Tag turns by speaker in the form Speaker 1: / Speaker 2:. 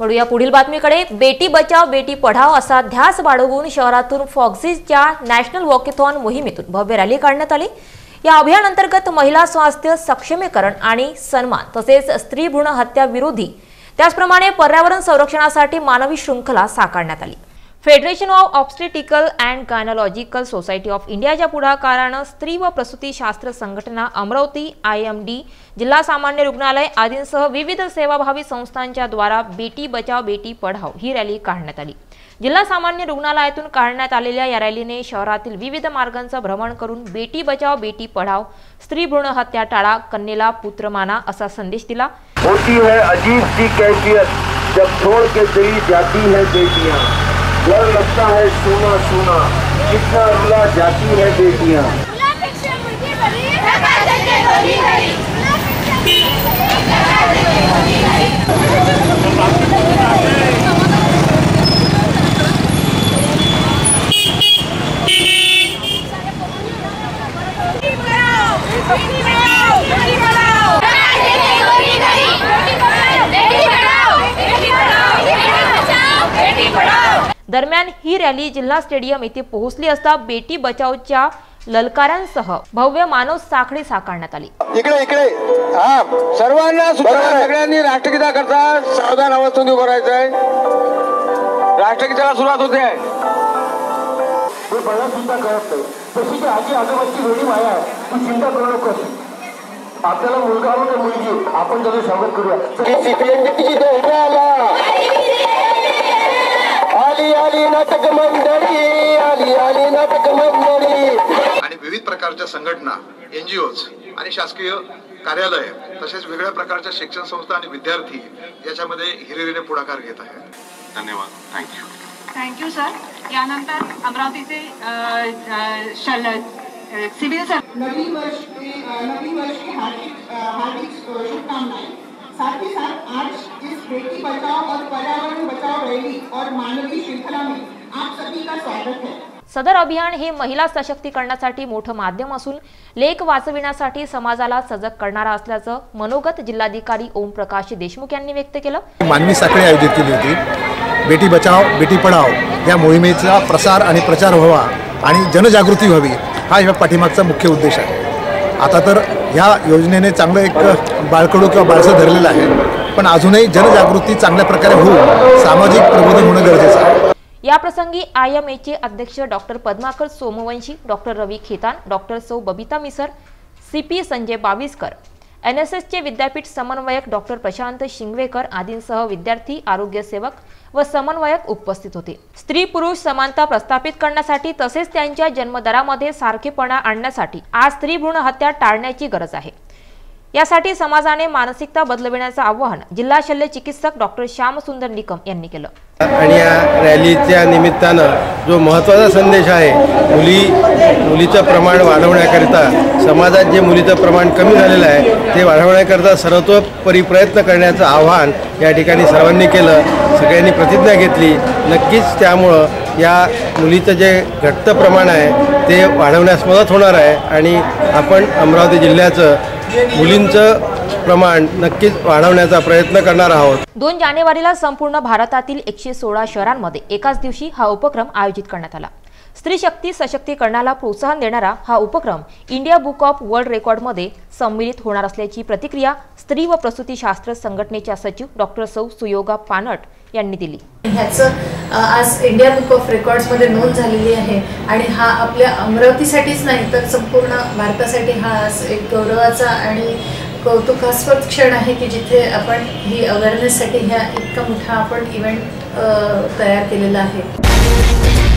Speaker 1: वळूया पुढील बातमीकडे. बेटी बचाव बेटी पढाव असा ध्यास बाळगून शहरातून फॉक्झीच्या नॅशनल वॉकेथॉन मोहिमेतून भव्य रॅली काढण्यात आली. या अभियानांतर्गत महिला स्वास्थ्य सक्षमीकरण आणि सन्मान तसेच स्त्री भ्रूण हत्या विरोधी त्याचप्रमाणे पर्यावरण संरक्षणासाठी मानवी शृंखला साकारण्यात आली. Federation of obstetrical and gynaecological society of इंडियाच्या पुढाकारानं स्त्री व प्रसूतीशास्त्र संघटना अमरावती आय एम डी जिल्हा सामान्य रुग्णालय आदींसह विविध सेवाभावी संस्थांच्या द्वारा बेटी बचाव बेटी पढाव ही रॅली काढण्यात आली. जिल्हा सामान्य रुग्णालयातून काढण्यात आलेल्या या रॅलीने शहरातील विविध मार्गांचं भ्रमण करून बेटी बचाव बेटी पढाव स्त्री भ्रूण हत्या टाळा कन्येला पुत्र माना असा संदेश दिला.
Speaker 2: होती है अजीब सी कैफियत जब छोड़ के चली जाती है बेटियां. डर लगता है सोना सोना। कितना अगला जाती है बेटियां
Speaker 3: मुलापेक्षा मुलगी बरी जगासाठी दोन्ही घरी बेटी पढाओ बेटी बचाओ बेटी पढाओ जगासाठी दोन्ही घरी बेटी पढाओ बेटी पढाओ बेटी पढाओ बेटी बचाओ बेटी पढाओ
Speaker 1: दरम्यान ही रॅली जिल्हा स्टेडियम येथे पोहोचली असता बेटी बचावच्या ललकाऱ्यांसह भव्य मानव साखळी साकारण्यात आली.
Speaker 4: इकडे इकडे. हा. सर्वांना सगळ्यांनी राष्ट्रगीता करता सावधान अवस्थेत उभं राहायचंय. राष्ट्रगीताला सुरुवात होते. आहे
Speaker 2: हे मला सुद्धा कळत नाही. तशी की आजी आजोबाची वेळी माया तू चिंता करू नकोस. आपल्याला मुलगा मुलगी आपण त्याचं स्वागत करूया.
Speaker 5: आणि विविध प्रकारच्या संघटना एन जी ओज आणि शासकीय कार्यालय तसेच वेगळ्या प्रकारच्या शिक्षण संस्था आणि विद्यार्थी याच्यामध्ये हिरिरीने पुढाकार घेत आहेत. धन्यवाद. थँक्यू
Speaker 6: थँक्यू सर यानंतर अमरावतीचे सिव्हिल सर
Speaker 7: नवीन वर्ष नवीन वर्ष की हार्दिक हार्दिक शुभकामनाएं. साथ ही साथ आज इस बेटी बचाओ और पर्यावरण बचाओ रैली और मानवीय श्रृंखला में आप
Speaker 1: सदर अभियान हे महिला सशक्तीकरणासाठी मोठं माध्यम असून लेख वाचविण्यासाठी समाजाला सजग करणारा असल्याचं मनोगत जिल्हाधिकारी ओमप्रकाश देशमुख यांनी व्यक्त केलं.
Speaker 8: मानवी साखळी आयोजित केली होती. बेटी बचाव बेटी पढाव या मोहिमेचा प्रसार आणि प्रचार व्हावा आणि जनजागृती व्हावी हा या पाठीमागचा मुख्य उद्देश आहे. आता तर ह्या योजनेने चांगलं एक बाळकडू किंवा बाळसं धरलेलं आहे. पण अजूनही जनजागृती चांगल्या प्रकारे होऊन सामाजिक प्रबोधन होणं गरजेचं आहे.
Speaker 1: याप्रसंगी आय एम एचे अध्यक्ष doctor Padmakar Somvanshi doctor Ravi Khetan doctor सौ Babita Misar C P Sanjay Bawiskar N S एसचे विद्यापीठ समन्वयक डॉक्टर प्रशांत शिंगवेकर आदींसह विद्यार्थी आरोग्यसेवक व समन्वयक उपस्थित होते. स्त्री पुरुष समानता प्रस्थापित करण्यासाठी तसेच त्यांच्या जन्मदरामध्ये सारखेपणा आणण्यासाठी आज स्त्री भ्रूण हत्या टाळण्याची गरज आहे. यासाठी समाजाने मानसिकता बदलविण्याचं आवाहन जिल्हा शल्य चिकित्सक डॉक्टर श्यामसुंदर निकम यांनी केलं.
Speaker 4: आणि या रॅलीच्या निमित्तानं जो महत्त्वाचा संदेश आहे मुली मुलीचं प्रमाण वाढवण्याकरिता समाजात जे मुलीचं प्रमाण कमी झालेलं आहे ते वाढवण्याकरिता सर्वतोपरी प्रयत्न करण्याचं आव्हान या ठिकाणी सर्वांनी केलं सगळ्यांनी प्रतिज्ञा घेतली. नक्कीच त्यामुळं या मुलीचं जे घटतं प्रमाण आहे ते वाढवण्यास मदत होणार आहे आणि आपण अमरावती जिल्ह्याचं मुलींचं प्रमाण नक्कीच वाढवण्याचा प्रयत्न करणार आहोत.
Speaker 1: दोन जानेवारीला संपूर्ण भारतातील एकशे सोळा शहरांमध्ये एकाच दिवशी हा उपक्रम आयोजित करण्यात आला. स्त्री शक्ती सशक्तीकरणाला प्रोत्साहन देणारा हा उपक्रम इंडिया बुक ऑफ वर्ल्ड रेकॉर्डमध्ये सम्मिलित होणार असल्याची प्रतिक्रिया स्त्री व प्रसूतीशास्त्र संघटनेच्या सचिव डॉक्टर सौ सुयोगा पानट यांनी दिली.
Speaker 9: ह्याचं आज इंडिया बुक ऑफ रेकॉर्ड्समध्ये नोंद झालेली आहे आणि हा आपल्या अमरावतीसाठीच नाही तर संपूर्ण भारतासाठी हा आज एक गौरवाचा आणि कौतुकास्पद क्षण आहे की जिथे आपण ही अवेअरनेससाठी ह्या इतका मोठा आपण इव्हेंट तयार केलेला आहे.